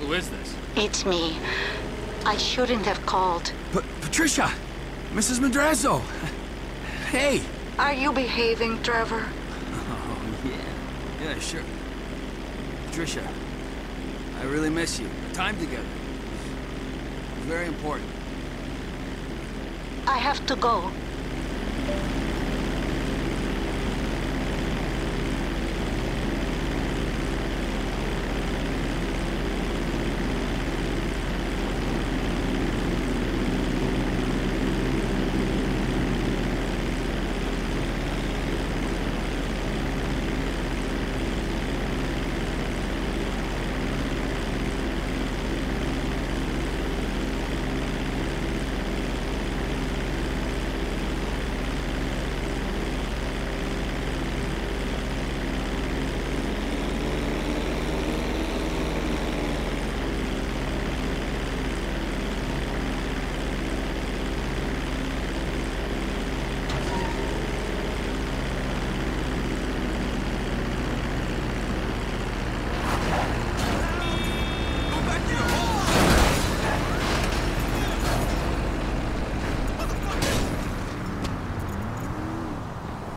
Who is this? It's me. I shouldn't have called. But Patricia! Mrs. Madrazo! Hey! Are you behaving, Trevor? Oh, yeah. Yeah, sure. Patricia, I really miss you. Time together. Very important. I have to go.